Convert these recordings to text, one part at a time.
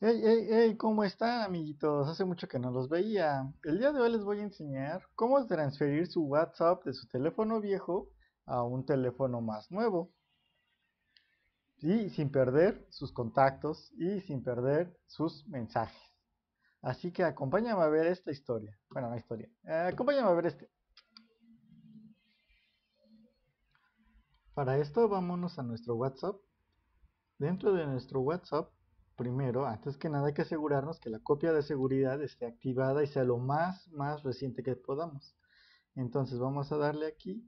Hey, hey, hey, ¿cómo están, amiguitos? Hace mucho que no los veía. El día de hoy les voy a enseñar cómo transferir su WhatsApp de su teléfono viejo a un teléfono más nuevo. Y sin perder sus contactos y sin perder sus mensajes. Así que acompáñame a ver esta historia. Bueno, no historia. Eh, acompáñame a ver este. Para esto vámonos a nuestro WhatsApp. Dentro de nuestro WhatsApp primero, antes que nada hay que asegurarnos que la copia de seguridad esté activada y sea lo más, más reciente que podamos. Entonces vamos a darle aquí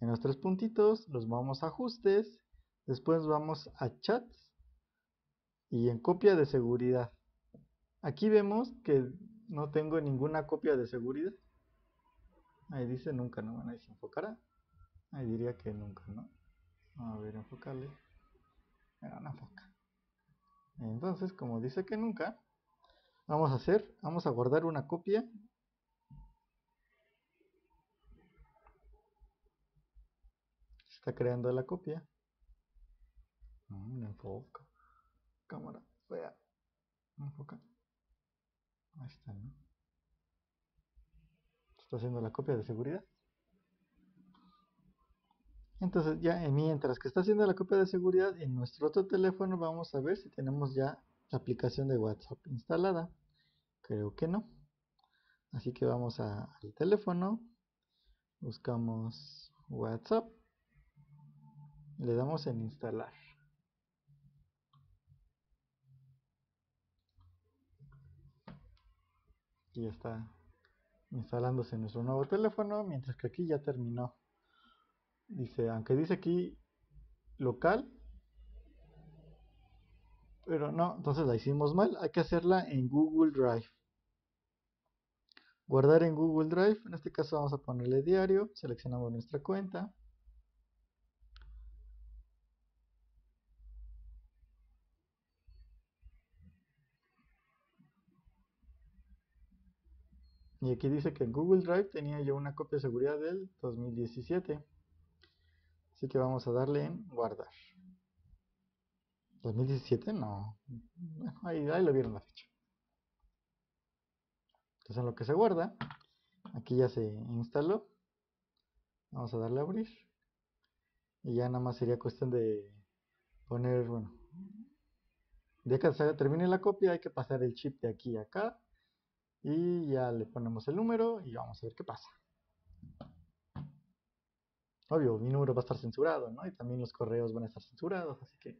en los tres puntitos, los vamos a ajustes, después vamos a chats y en copia de seguridad. Aquí vemos que no tengo ninguna copia de seguridad. Ahí dice nunca, ¿no? Ahí se enfocará. Ahí diría que nunca, ¿no? A ver, enfocarle. Pero no enfoca. Entonces, como dice que nunca, vamos a hacer, vamos a guardar una copia. está creando la copia. No, enfoca. Cámara, vea. Enfoca. Ahí está, ¿no? Está haciendo la copia de seguridad. Entonces ya mientras que está haciendo la copia de seguridad en nuestro otro teléfono vamos a ver si tenemos ya la aplicación de WhatsApp instalada. Creo que no. Así que vamos al teléfono, buscamos WhatsApp le damos en instalar. Y está instalándose nuestro nuevo teléfono, mientras que aquí ya terminó Dice, aunque dice aquí local, pero no, entonces la hicimos mal. Hay que hacerla en Google Drive. Guardar en Google Drive. En este caso vamos a ponerle diario. Seleccionamos nuestra cuenta. Y aquí dice que en Google Drive tenía yo una copia de seguridad del 2017. Así que vamos a darle en guardar. 2017 no. ahí, lo vieron la fecha. Entonces en lo que se guarda, aquí ya se instaló. Vamos a darle a abrir. Y ya nada más sería cuestión de poner, bueno, de que se termine la copia hay que pasar el chip de aquí a acá. Y ya le ponemos el número y vamos a ver qué pasa obvio, mi número va a estar censurado, ¿no? Y también los correos van a estar censurados, así que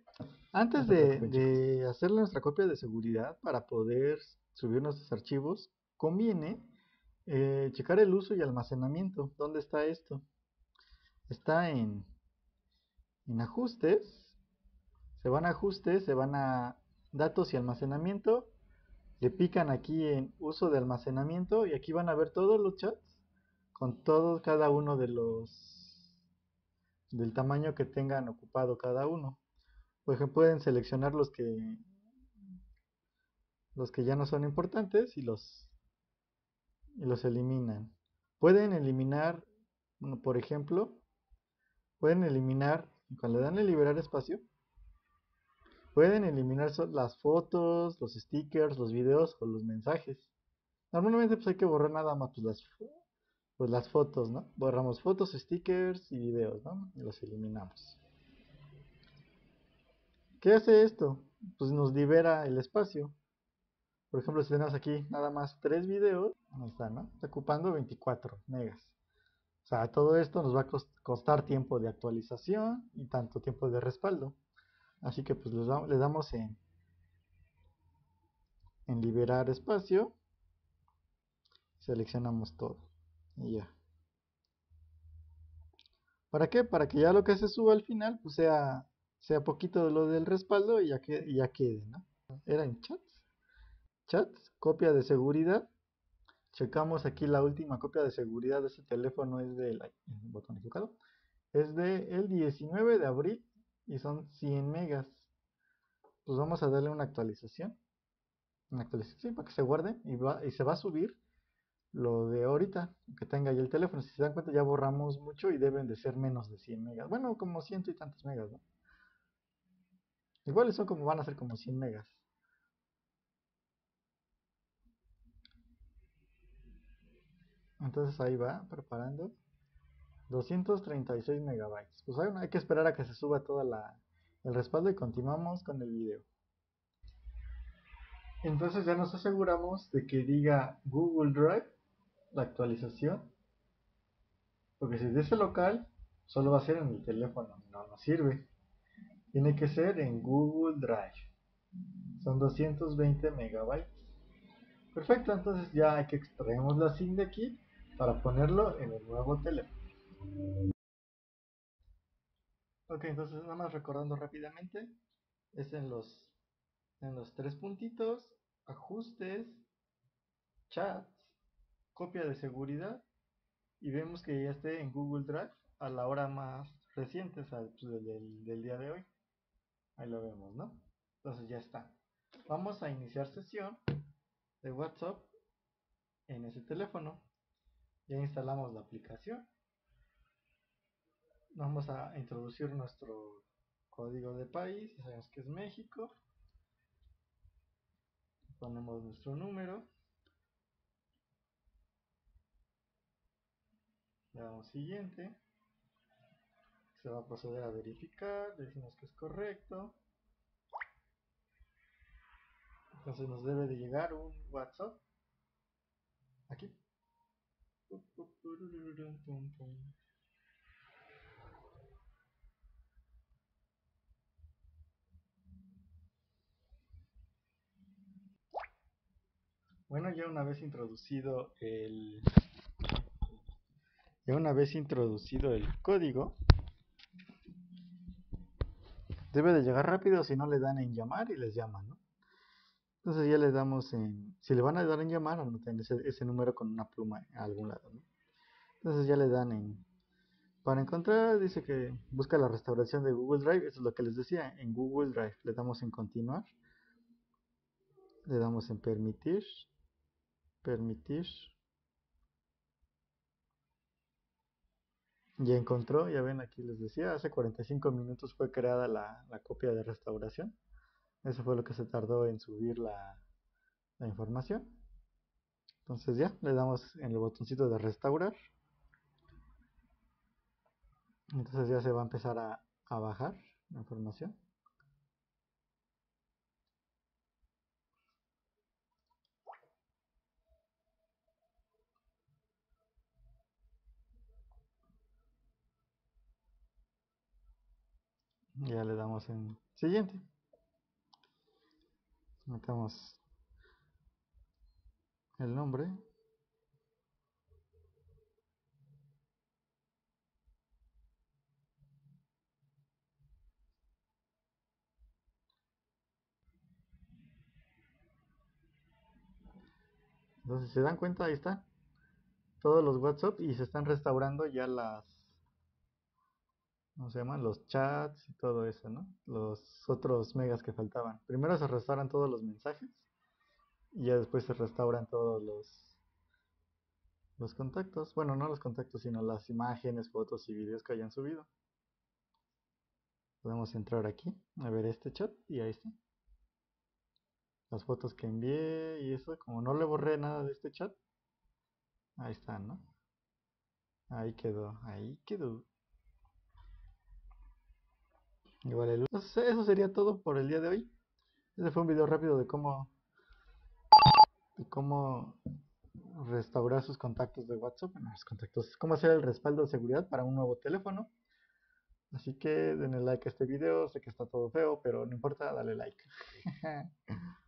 antes de, hacerle nuestra copia de seguridad para poder subir nuestros archivos, conviene eh, checar el uso y almacenamiento. ¿Dónde está esto? Está en, en ajustes, se van a ajustes, se van a datos y almacenamiento, le pican aquí en uso de almacenamiento y aquí van a ver todos los chats con todo cada uno de los del tamaño que tengan ocupado cada uno. Por ejemplo, pueden seleccionar los que los que ya no son importantes y los y los eliminan. Pueden eliminar, por ejemplo, pueden eliminar cuando le dan a liberar espacio, pueden eliminar las fotos, los stickers, los videos o los mensajes. Normalmente pues hay que borrar nada más pues, las pues las fotos, ¿no? Borramos fotos, stickers y videos, ¿no? Y los eliminamos. ¿Qué hace esto? Pues nos libera el espacio. Por ejemplo, si tenemos aquí nada más tres videos, ¿dónde está, no? Está ocupando 24 megas. O sea, todo esto nos va a costar tiempo de actualización y tanto tiempo de respaldo. Así que pues le damos en liberar espacio. Seleccionamos todo. Y ya. ¿Para qué? Para que ya lo que se suba al final pues sea, sea poquito de lo del respaldo y ya, que, ya quede, ¿no? Era en chats. Chats, copia de seguridad. Checamos aquí la última copia de seguridad de ese teléfono es del botón equivocado. Es de el 19 de abril y son 100 megas. Pues vamos a darle una actualización. Una actualización para que se guarde y, va, y se va a subir lo de ahorita que tenga ahí el teléfono. Si se dan cuenta, ya borramos mucho y deben de ser menos de 100 megas. Bueno, como ciento y tantos megas, ¿no? Igual son como van a ser como 100 megas. Entonces ahí va, preparando. 236 megabytes. Pues hay, hay que esperar a que se suba toda la, el respaldo y continuamos con el video. Entonces ya nos aseguramos de que diga Google Drive la actualización. Porque si dice local, solo va a ser en el teléfono, no nos sirve. Tiene que ser en Google Drive. Son 220 megabytes. Perfecto, entonces ya hay que extraemos la SIM de aquí para ponerlo en el nuevo teléfono. Ok, entonces nada más recordando rápidamente, es en los, en los tres puntitos, ajustes, chats, copia de seguridad y vemos que ya esté en Google Drive a la hora más reciente, o sea, pues, del, del día de hoy. Ahí lo vemos, ¿no? Entonces ya está. Vamos a iniciar sesión de WhatsApp en ese teléfono. Ya instalamos la aplicación. Vamos a introducir nuestro código de país. Ya sabemos que es México. Ponemos nuestro número. Le damos siguiente. Se va a proceder a verificar. Le decimos que es correcto. Entonces nos debe de llegar un WhatsApp. Aquí. Bueno, ya una vez introducido el ya una vez introducido el código debe de llegar rápido si no le dan en llamar y les llaman, ¿no? Entonces ya le damos en, si le van a dar en llamar, anoten ese, número con una pluma a algún lado. Entonces ya le dan en, para encontrar, dice que busca la restauración de Google Drive, eso es lo que les decía, en Google Drive, le damos en continuar, le damos en permitir, permitir, ya encontró, ya ven aquí les decía, hace 45 minutos fue creada la, la copia de restauración. Eso fue lo que se tardó en subir la, información. Entonces ya, le damos en el botoncito de restaurar. Entonces ya se va a empezar a, a bajar la información. Ya le damos en siguiente. Metamos el nombre. Entonces se dan cuenta ahí está. Todos los WhatsApp y se están restaurando ya las ¿cómo se llaman? Los chats y todo eso, ¿no? Los otros megas que faltaban. Primero se restauran todos los mensajes y ya después se restauran todos los los contactos. Bueno, no los contactos, sino las imágenes, fotos y videos que hayan subido. Podemos entrar aquí, a ver este chat y ahí está. Las fotos que envié y eso, como no le borré nada de este chat, ahí están, ¿no? Ahí quedó, ahí quedó. Igual eso sería todo por el día de hoy. Este fue un video rápido de cómo de cómo restaurar sus contactos de WhatsApp, bueno, los contactos, cómo hacer el respaldo de seguridad para un nuevo teléfono. Así que denle like a este video, sé que está todo feo, pero no importa, dale like.